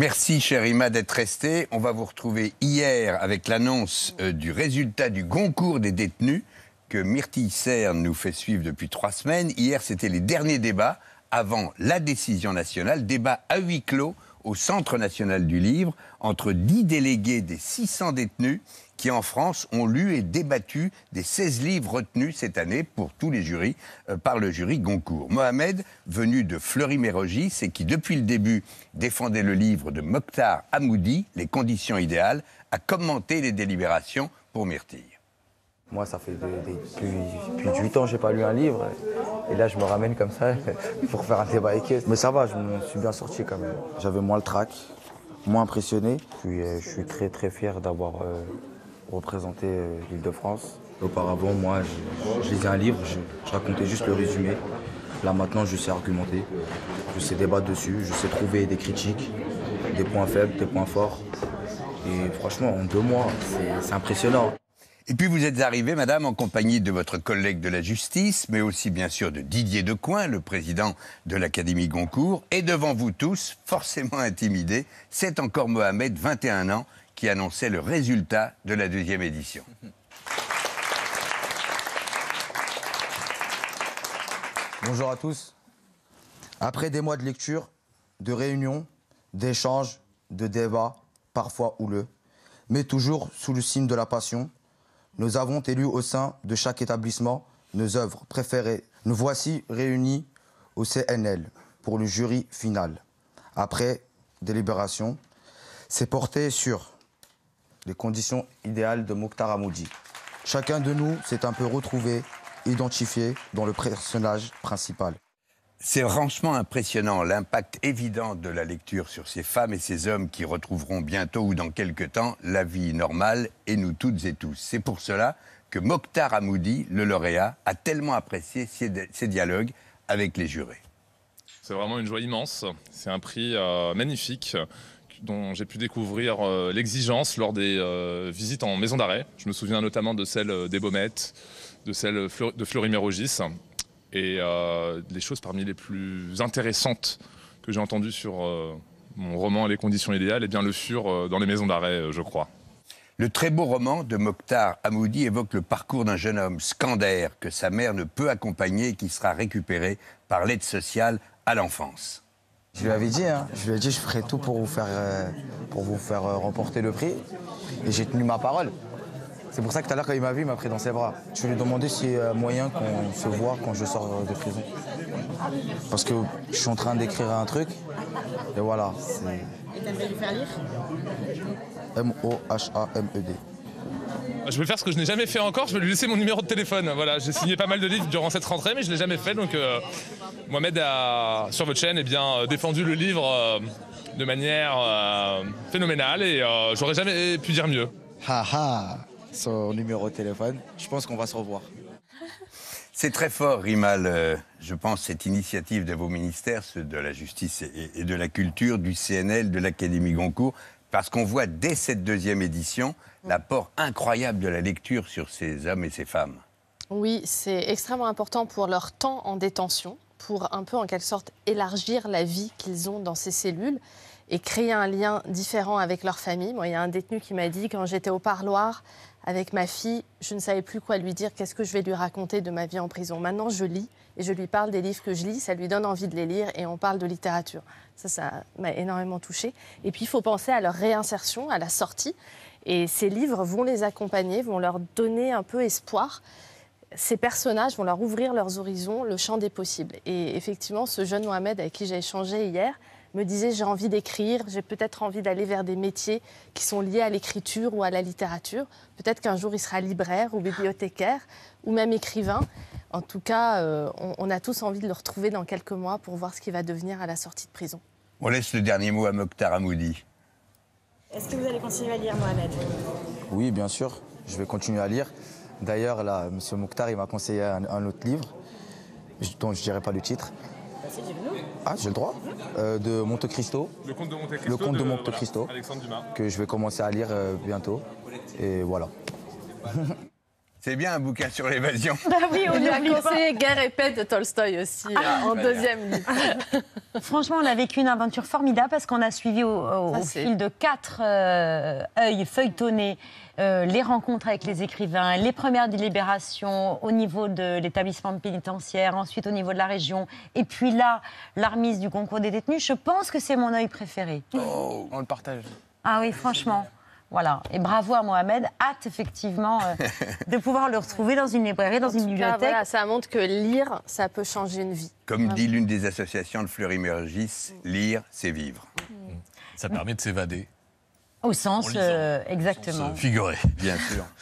Merci, cher Ima, d'être resté. On va vous retrouver hier avec l'annonce euh, du résultat du concours des détenus que Myrtille Cerne nous fait suivre depuis trois semaines. Hier, c'était les derniers débats avant la décision nationale, débat à huis clos au Centre national du livre entre dix délégués des 600 détenus qui, en France, ont lu et débattu des 16 livres retenus cette année pour tous les jurys euh, par le jury Goncourt. Mohamed, venu de Fleury-Mérogis et qui, depuis le début, défendait le livre de Mokhtar Hamoudi, Les conditions idéales, a commenté les délibérations pour Myrtille. Moi, ça fait depuis, depuis 8 ans que j'ai pas lu un livre. Et là, je me ramène comme ça pour faire un débat avec eux. Mais ça va, je me suis bien sorti quand même. J'avais moins le trac, moins impressionné. Puis, euh, je suis très très fier d'avoir euh, représenté euh, l'île de France. Auparavant, moi, je, je lisais un livre, je, je racontais juste le résumé. Là, maintenant, je sais argumenter, je sais débattre dessus, je sais trouver des critiques, des points faibles, des points forts. Et franchement, en deux mois, c'est impressionnant. Et puis vous êtes arrivée, madame, en compagnie de votre collègue de la justice, mais aussi bien sûr de Didier Decoing, le président de l'Académie Goncourt. Et devant vous tous, forcément intimidés, c'est encore Mohamed, 21 ans, qui annonçait le résultat de la deuxième édition. Bonjour à tous. Après des mois de lecture, de réunions, d'échanges, de débats, parfois houleux, mais toujours sous le signe de la passion, nous avons élu au sein de chaque établissement nos œuvres préférées. Nous voici réunis au CNL pour le jury final. Après délibération, c'est porté sur les conditions idéales de Mokhtar Hamoudi. Chacun de nous s'est un peu retrouvé, identifié dans le personnage principal. C'est franchement impressionnant l'impact évident de la lecture sur ces femmes et ces hommes qui retrouveront bientôt ou dans quelque temps la vie normale et nous toutes et tous. C'est pour cela que Mokhtar Hamoudi, le lauréat, a tellement apprécié ces dialogues avec les jurés. C'est vraiment une joie immense. C'est un prix euh, magnifique dont j'ai pu découvrir euh, l'exigence lors des euh, visites en maison d'arrêt. Je me souviens notamment de celle des Baumettes, de celle de Fleury-Mérogis. Et euh, les choses parmi les plus intéressantes que j'ai entendues sur euh, mon roman Les conditions idéales, eh bien, le furent euh, dans les maisons d'arrêt, euh, je crois. Le très beau roman de Mokhtar Hamoudi évoque le parcours d'un jeune homme scandaire que sa mère ne peut accompagner et qui sera récupéré par l'aide sociale à l'enfance. Je lui avais dit, hein, je lui ai dit, je ferai tout pour vous faire, euh, pour vous faire euh, remporter le prix. Et j'ai tenu ma parole. C'est pour ça que tout à l'heure, quand il m'a vu, il m'a pris dans ses bras. Je lui ai demandé s'il y a moyen qu'on se voit quand je sors de prison. Parce que je suis en train d'écrire un truc. Et voilà, Et t'aimerais lui faire lire M-O-H-A-M-E-D. Je vais faire ce que je n'ai jamais fait encore, je vais lui laisser mon numéro de téléphone. Voilà, j'ai signé pas mal de livres durant cette rentrée, mais je ne l'ai jamais fait. Donc, euh, Mohamed a, sur votre chaîne, eh bien, euh, défendu le livre euh, de manière euh, phénoménale et euh, j'aurais jamais pu dire mieux. Haha, son numéro de téléphone. Je pense qu'on va se revoir. C'est très fort, Rimal, euh, je pense, cette initiative de vos ministères, ceux de la justice et, et de la culture, du CNL, de l'Académie Goncourt, parce qu'on voit dès cette deuxième édition l'apport incroyable de la lecture sur ces hommes et ces femmes. Oui, c'est extrêmement important pour leur temps en détention, pour un peu en quelque sorte élargir la vie qu'ils ont dans ces cellules et créer un lien différent avec leur famille. Moi, il y a un détenu qui m'a dit quand j'étais au parloir avec ma fille, je ne savais plus quoi lui dire, qu'est-ce que je vais lui raconter de ma vie en prison. Maintenant, je lis et je lui parle des livres que je lis, ça lui donne envie de les lire et on parle de littérature. Ça, ça m'a énormément touchée. Et puis, il faut penser à leur réinsertion, à la sortie. Et ces livres vont les accompagner, vont leur donner un peu espoir ces personnages vont leur ouvrir leurs horizons, le champ des possibles. Et effectivement, ce jeune Mohamed avec qui j'ai échangé hier me disait j'ai envie d'écrire, j'ai peut-être envie d'aller vers des métiers qui sont liés à l'écriture ou à la littérature. Peut-être qu'un jour il sera libraire ou bibliothécaire ou même écrivain. En tout cas, euh, on, on a tous envie de le retrouver dans quelques mois pour voir ce qu'il va devenir à la sortie de prison. On laisse le dernier mot à Mokhtar Hamoudi. Est-ce que vous allez continuer à lire Mohamed? Oui, bien sûr, je vais continuer à lire. D'ailleurs, là, M. Mokhtar, il m'a conseillé un, un autre livre, dont je ne dirai pas le titre. Ah, j'ai le droit Euh, De Monte Cristo, Le comte de Monte Cristo. Le comte de Monte voilà, Cristo. Alexandre Dumas. que je vais commencer à lire euh, bientôt. Et voilà. C'est bien un bouquin sur l'évasion. Bah oui, on a conseillé Guerre et paix de Tolstoï aussi, Ah, euh, en deuxième livre. Franchement, on a vécu une aventure formidable parce qu'on a suivi au, au- Ça, au c'est- fil de quatre euh, œils feuilletonnés euh, les rencontres avec les écrivains, les premières délibérations au niveau de l'établissement pénitentiaire, ensuite au niveau de la région, et puis là, la remise du concours des détenus. Je pense que c'est mon œil préféré. On le partage. Ah oui, franchement. Voilà. Et bravo à Mohamed. Hâte, effectivement, euh, de pouvoir le retrouver dans une librairie, dans une cas, bibliothèque. voilà, ça montre que lire, ça peut changer une vie. Comme dit l'une des associations de Fleury-Mérogis, lire, c'est vivre. Ça permet de s'évader. Au sens, euh, Au sens, exactement. euh, figuré. Bien sûr.